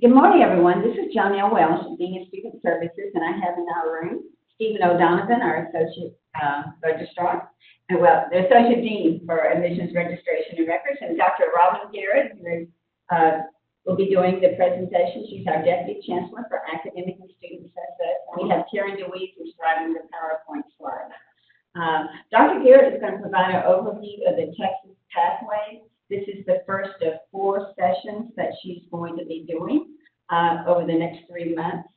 Good morning, everyone. This is Jonelle Welsh, Dean of Student Services, and I have in our room Stephen O'Donovan, our Associate uh, Registrar, and well, the Associate Dean for Admissions Registration and Records, and Dr. Robin Garrett, who uh, will be doing the presentation. She's our Deputy Chancellor for Academic and Student Success. And we have Karen DeWeese who's driving the PowerPoint slide. Um, Dr. Garrett is going to provide an overview of the Texas Pathways. This is the first of four sessions that she's going to be doing uh, over the next three months.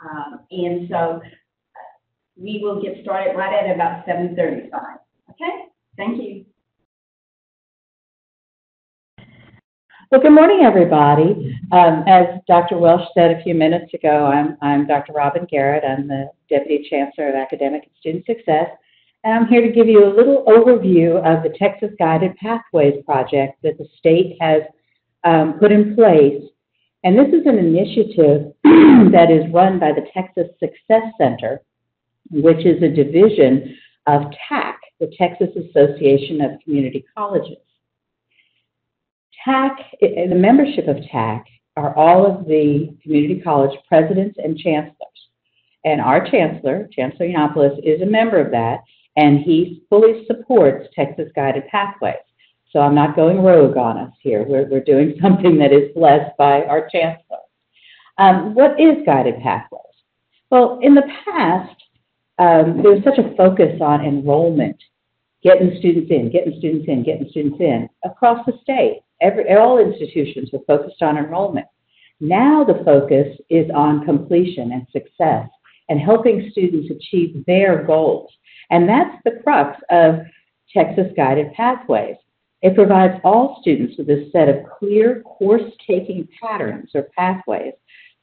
Um, and so uh, we will get started right at about 7.35. Okay? Thank you. Well, good morning, everybody. Um, as Dr. Welsh said a few minutes ago, I'm, I'm Dr. Robin Garrett. I'm the Deputy Chancellor of Academic and Student Success, and I'm here to give you a little overview of the Texas Guided Pathways project that the state has um, put in place. And this is an initiative that is run by the Texas Success Center, which is a division of TAC, the Texas Association of Community Colleges. TAC, the membership of TAC are all of the community college presidents and chancellors. And our chancellor, Chancellor Yeonopolus, is a member of that, and he fully supports Texas Guided Pathways. So I'm not going rogue on us here. We're, we're doing something that is blessed by our chancellor. Um, what is Guided Pathways? Well, in the past, um, there was such a focus on enrollment, getting students in, getting students in, getting students in across the state every, all institutions were focused on enrollment. Now the focus is on completion and success and helping students achieve their goals. And that's the crux of Texas Guided Pathways. It provides all students with a set of clear course-taking patterns or pathways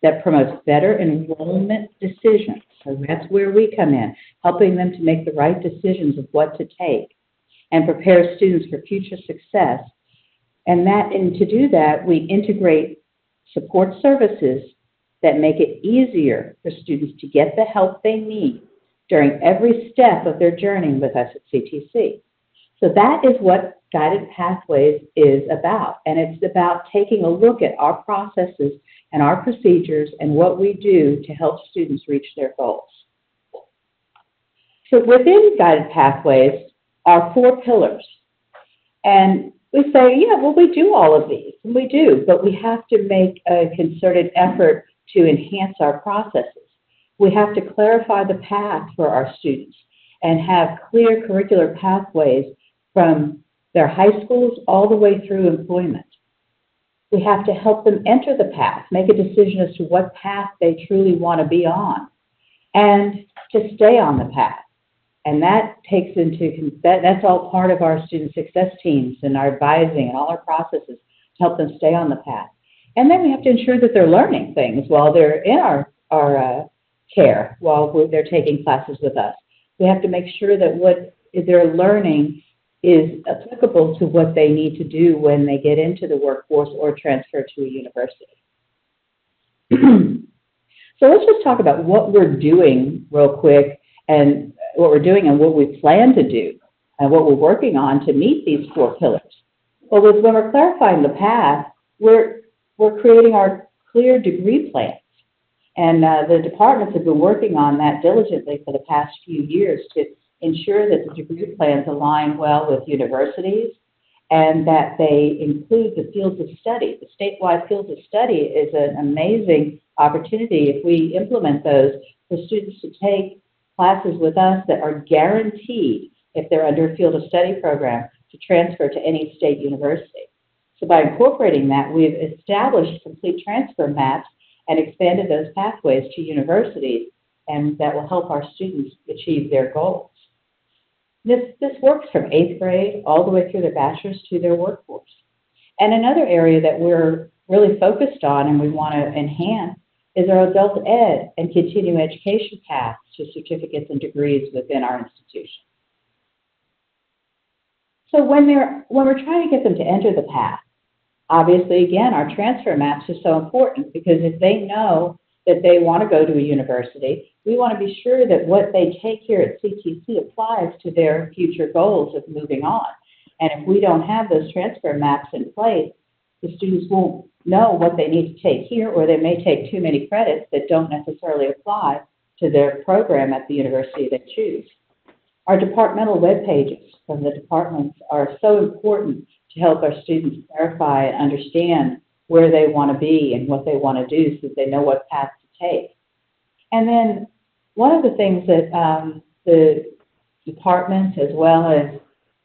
that promotes better enrollment decisions. So that's where we come in, helping them to make the right decisions of what to take and prepare students for future success and that, and to do that, we integrate support services that make it easier for students to get the help they need during every step of their journey with us at CTC. So that is what Guided Pathways is about. And it's about taking a look at our processes and our procedures and what we do to help students reach their goals. So within Guided Pathways are four pillars. And we say, yeah, well, we do all of these, and we do, but we have to make a concerted effort to enhance our processes. We have to clarify the path for our students and have clear curricular pathways from their high schools all the way through employment. We have to help them enter the path, make a decision as to what path they truly want to be on, and to stay on the path. And that takes into, that, that's all part of our student success teams and our advising and all our processes to help them stay on the path. And then we have to ensure that they're learning things while they're in our, our uh, care, while they're taking classes with us. We have to make sure that what they're learning is applicable to what they need to do when they get into the workforce or transfer to a university. so let's just talk about what we're doing real quick and what we're doing and what we plan to do and what we're working on to meet these four pillars. Well, when we're clarifying the path, we're, we're creating our clear degree plans. And uh, the departments have been working on that diligently for the past few years to ensure that the degree plans align well with universities and that they include the fields of study. The statewide fields of study is an amazing opportunity if we implement those for students to take classes with us that are guaranteed, if they're under a field of study program, to transfer to any state university. So by incorporating that, we've established complete transfer maps and expanded those pathways to universities, and that will help our students achieve their goals. This, this works from eighth grade all the way through their bachelor's to their workforce. And another area that we're really focused on and we want to enhance is our adult ed and continuing education paths to certificates and degrees within our institution. So when, they're, when we're trying to get them to enter the path, obviously, again, our transfer maps are so important because if they know that they want to go to a university, we want to be sure that what they take here at CTC applies to their future goals of moving on. And if we don't have those transfer maps in place, the students won't know what they need to take here, or they may take too many credits that don't necessarily apply to their program at the university they choose. Our departmental web pages from the departments are so important to help our students clarify and understand where they want to be and what they want to do so that they know what path to take. And then one of the things that um, the department as well as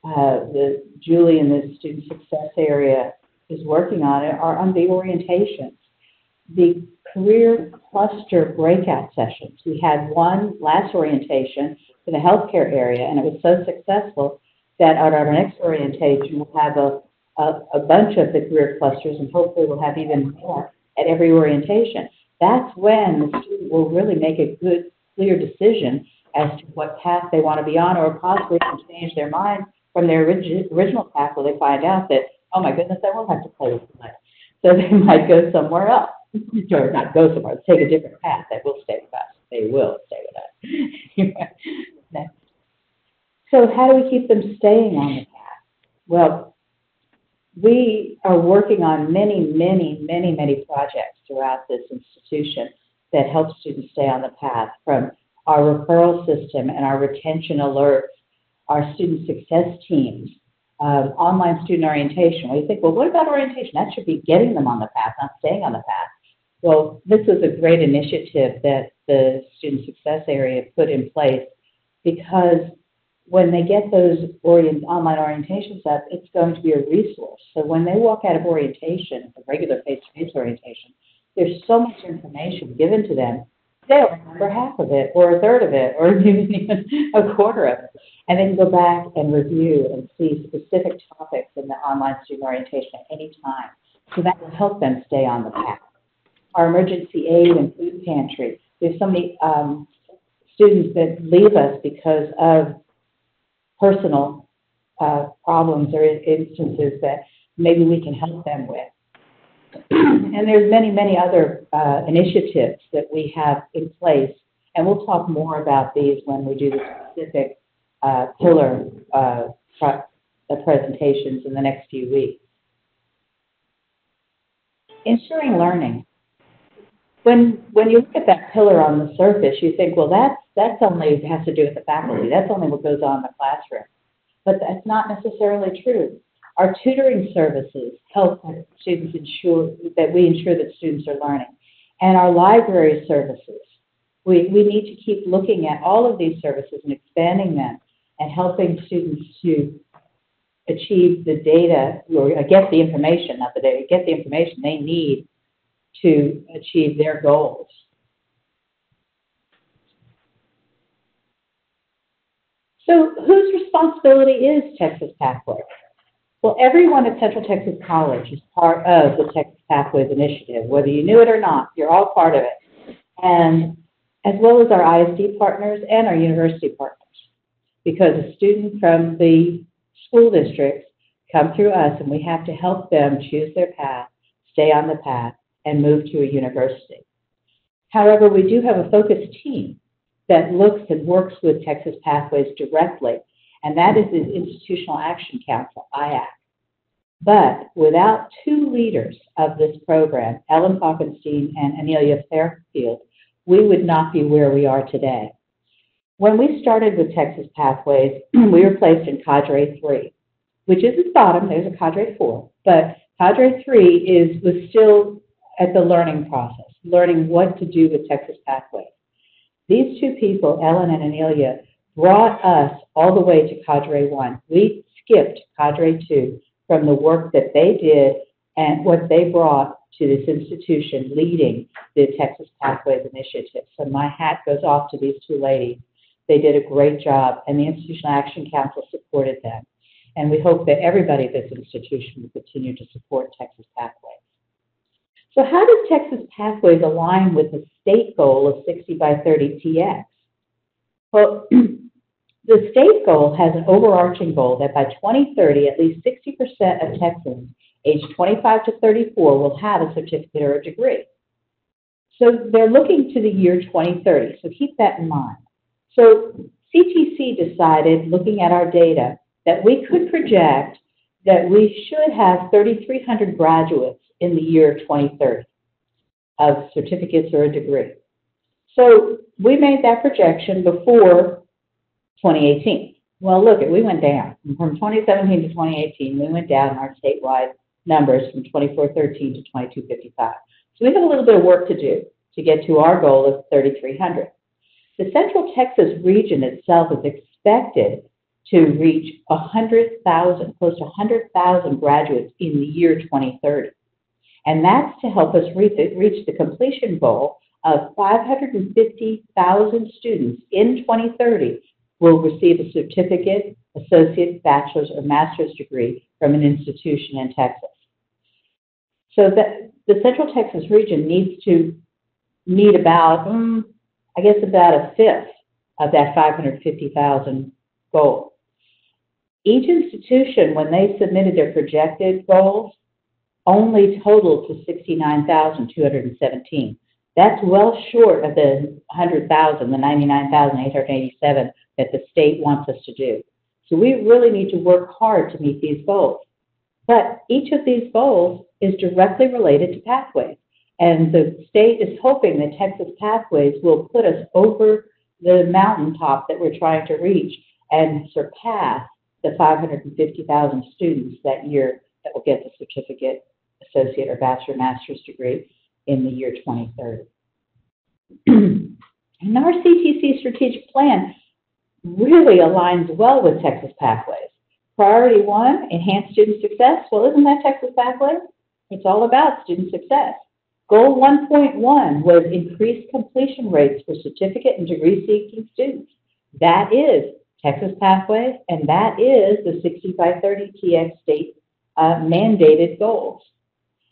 uh, the Julie in the student success area is working on it are on the orientations. The career cluster breakout sessions. We had one last orientation for the healthcare area, and it was so successful that at our next orientation, we'll have a, a, a bunch of the career clusters, and hopefully we'll have even more at every orientation. That's when the student will really make a good, clear decision as to what path they want to be on, or possibly can change their mind from their origi- original path where they find out that, oh my goodness, I won't have to play with tonight. So they might go somewhere else, or not go somewhere, take a different path that will stay with us. They will stay with us. so how do we keep them staying on the path? Well, we are working on many, many, many, many projects throughout this institution that help students stay on the path from our referral system and our retention alerts, our student success teams, um, online student orientation. We think, well, what about orientation? That should be getting them on the path, not staying on the path. Well, this is a great initiative that the student success area put in place because when they get those orient, online orientations up, it's going to be a resource. So when they walk out of orientation, a regular face-to-face orientation, there's so much information given to them they'll remember half of it, or a third of it, or even a quarter of it. And then go back and review and see specific topics in the online student orientation at any time. So that will help them stay on the path. Our emergency aid and food pantry. There's so many um, students that leave us because of personal uh, problems or instances that maybe we can help them with. and there's many, many other uh, initiatives that we have in place, and we'll talk more about these when we do the specific uh, pillar uh, presentations in the next few weeks. Ensuring learning. When when you look at that pillar on the surface, you think, well, that's that's only has to do with the faculty. That's only what goes on in the classroom. But that's not necessarily true. Our tutoring services help students ensure that we ensure that students are learning. And our library services, we, we need to keep looking at all of these services and expanding them and helping students to achieve the data or get the information, not the data, get the information they need to achieve their goals. So whose responsibility is Texas Pathway? Well, everyone at Central Texas College is part of the Texas Pathways Initiative, whether you knew it or not, you're all part of it. And as well as our ISD partners and our university partners. Because a student from the school districts come through us and we have to help them choose their path, stay on the path, and move to a university. However, we do have a focused team that looks and works with Texas Pathways directly and that is the Institutional Action Council, IAC. But without two leaders of this program, Ellen Falkenstein and Amelia Fairfield, we would not be where we are today. When we started with Texas Pathways, we were placed in Cadre 3, which is at the bottom, there's a Cadre 4, but Cadre 3 is, was still at the learning process, learning what to do with Texas Pathways. These two people, Ellen and Amelia, brought us all the way to Cadre 1. We skipped Cadre 2 from the work that they did and what they brought to this institution leading the Texas Pathways Initiative. So my hat goes off to these two ladies. They did a great job, and the Institutional Action Council supported them. And we hope that everybody at this institution will continue to support Texas Pathways. So how does Texas Pathways align with the state goal of 60 by 30 TX? Well, The state goal has an overarching goal that by 2030, at least 60% of Texans aged 25 to 34 will have a certificate or a degree. So they're looking to the year 2030, so keep that in mind. So CTC decided, looking at our data, that we could project that we should have 3,300 graduates in the year 2030 of certificates or a degree. So we made that projection before 2018. Well, look, at we went down from 2017 to 2018. We went down our statewide numbers from 2413 to 2255. So we have a little bit of work to do to get to our goal of 3,300. The Central Texas region itself is expected to reach 100,000, close to 100,000 graduates in the year 2030. And that's to help us reach the, reach the completion goal of 550,000 students in 2030 will receive a certificate, associate, bachelor's, or master's degree from an institution in Texas. So the Central Texas region needs to meet about, mm, I guess, about a fifth of that 550,000 goal. Each institution, when they submitted their projected goals, only totaled to 69,217. That's well short of the 100,000, the 99,887 that the state wants us to do. So we really need to work hard to meet these goals. But each of these goals is directly related to pathways. And the state is hoping that Texas Pathways will put us over the mountaintop that we're trying to reach and surpass the 550,000 students that year that will get the certificate, associate, or bachelor master's degree in the year 2030. and our CTC strategic plan really aligns well with Texas Pathways. Priority one, enhance student success. Well, isn't that Texas Pathways? It's all about student success. Goal 1.1 was increase completion rates for certificate and degree seeking students. That is Texas Pathways, and that is the 6530 TX state uh, mandated goals.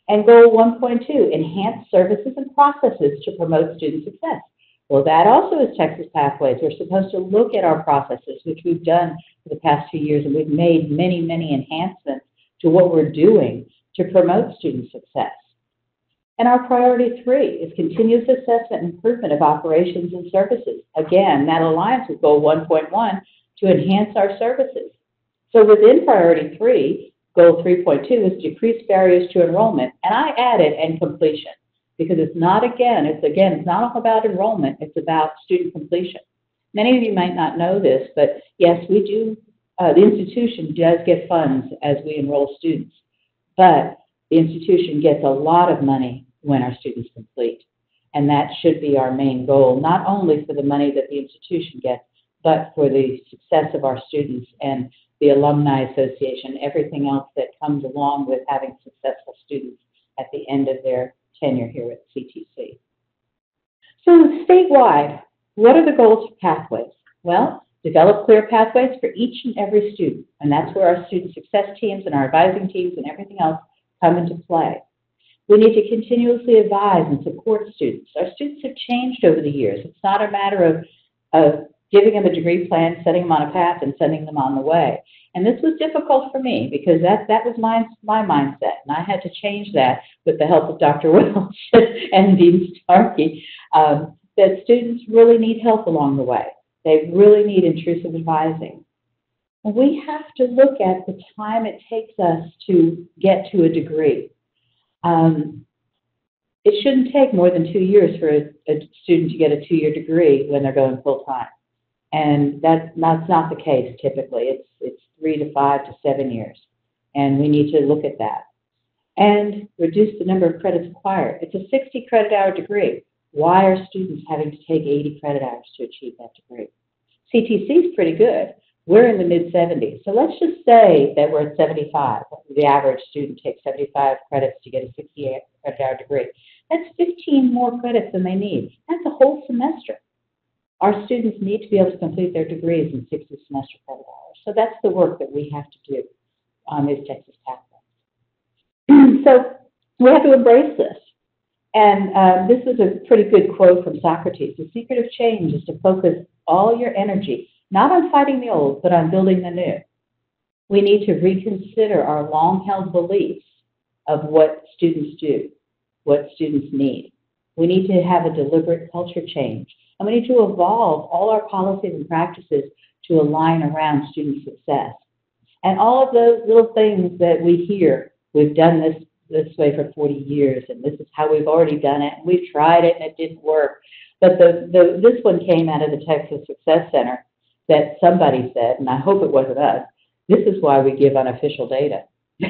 And goal 1.2, enhance services and processes to promote student success. Well, that also is Texas Pathways. We're supposed to look at our processes, which we've done for the past two years, and we've made many, many enhancements to what we're doing to promote student success. And our priority three is continuous assessment and improvement of operations and services. Again, that aligns with goal 1.1 to enhance our services. So within priority three, goal 3.2 is decrease barriers to enrollment. And I added and completion because it's not again, it's again, it's not all about enrollment, it's about student completion. Many of you might not know this, but yes, we do, uh, the institution does get funds as we enroll students, but the institution gets a lot of money when our students complete. And that should be our main goal, not only for the money that the institution gets, but for the success of our students and the Alumni Association, everything else that comes along with having successful students at the end of their tenure here at CTC. So statewide, what are the goals for pathways? Well, develop clear pathways for each and every student, and that's where our student success teams and our advising teams and everything else come into play. We need to continuously advise and support students. Our students have changed over the years. It's not a matter of, of giving them a degree plan, setting them on a path, and sending them on the way. And this was difficult for me because that, that was my, my mindset. And I had to change that with the help of Dr. Welch and Dean Starkey, um, that students really need help along the way. They really need intrusive advising. We have to look at the time it takes us to get to a degree. Um, it shouldn't take more than two years for a, a student to get a two-year degree when they're going full-time. And that, that's not the case typically. It's, it's three to five to seven years. And we need to look at that. And reduce the number of credits acquired. It's a 60 credit hour degree. Why are students having to take 80 credit hours to achieve that degree? CTC is pretty good. We're in the mid 70s. So let's just say that we're at 75. The average student takes 75 credits to get a 68 credit hour degree. That's 15 more credits than they need. That's a whole semester. Our students need to be able to complete their degrees in 60 semester credit hours. So that's the work that we have to do on these Texas Pathways. so we have to embrace this. And um, this is a pretty good quote from Socrates. The secret of change is to focus all your energy not on fighting the old, but on building the new. We need to reconsider our long held beliefs of what students do, what students need. We need to have a deliberate culture change, and we need to evolve all our policies and practices to align around student success. And all of those little things that we hear, we've done this this way for 40 years, and this is how we've already done it, and we've tried it and it didn't work. But the, the, this one came out of the Texas Success Center that somebody said, and I hope it wasn't us, this is why we give unofficial data.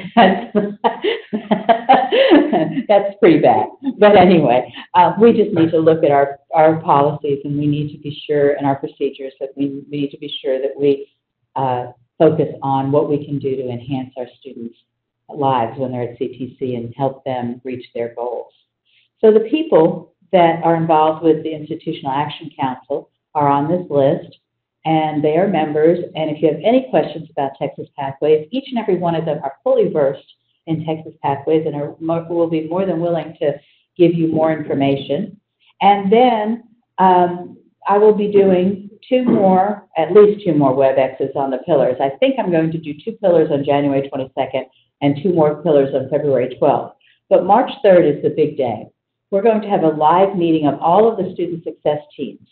That's pretty bad. But anyway, uh, we just need to look at our, our policies and we need to be sure, and our procedures, that we, we need to be sure that we uh, focus on what we can do to enhance our students' lives when they're at CTC and help them reach their goals. So the people that are involved with the Institutional Action Council are on this list and they are members. And if you have any questions about Texas Pathways, each and every one of them are fully versed in Texas Pathways and are, will be more than willing to give you more information. And then um, I will be doing two more, at least two more WebExes on the pillars. I think I'm going to do two pillars on January 22nd and two more pillars on February 12th. But March 3rd is the big day. We're going to have a live meeting of all of the student success teams.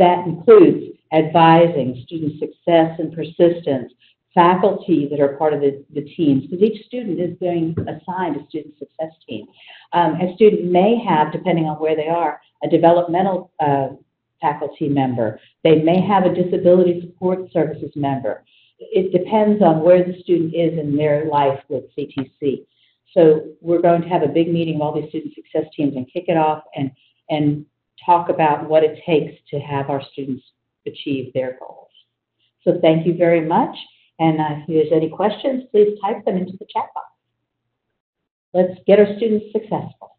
That includes advising, student success and persistence, faculty that are part of the, the teams, because each student is being assigned a student success team. Um, a student may have, depending on where they are, a developmental uh, faculty member. They may have a disability support services member. It depends on where the student is in their life with CTC. So we're going to have a big meeting of all these student success teams and kick it off and, and talk about what it takes to have our students achieve their goals. So thank you very much. And uh, if there's any questions, please type them into the chat box. Let's get our students successful.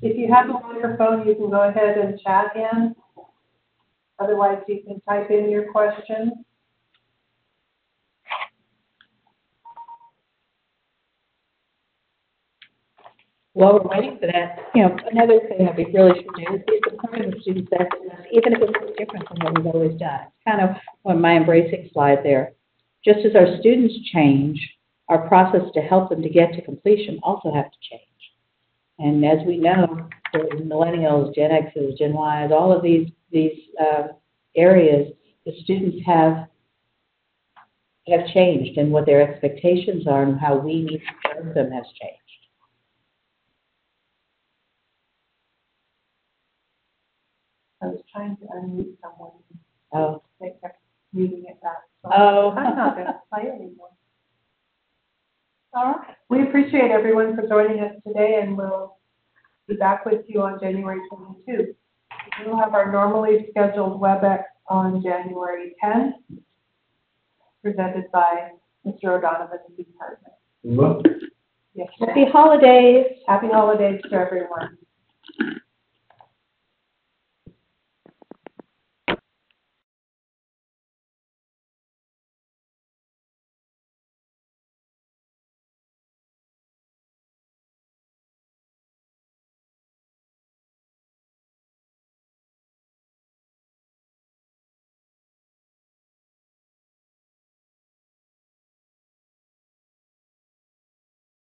If you have them on your phone, you can go ahead and chat in. Otherwise, you can type in your questions. While we're waiting for that, you know, another thing that we really should do is be supporting the students' effectiveness, even if it's different from what we've always done. Kind of on my embracing slide there. Just as our students change, our process to help them to get to completion also has to change. And as we know, the millennials, Gen X's, Gen Ys, all of these these uh, areas, the students have have changed, and what their expectations are, and how we need to serve them has changed. I was trying to unmute someone. Oh, They kept muting it back. So Oh. I'm not gonna play anymore. All right. We appreciate everyone for joining us today and we'll be back with you on January twenty-two. We'll have our normally scheduled WebEx on January tenth, presented by Mr. O'Donovan, the department. Yes. happy holidays. Happy holidays to everyone.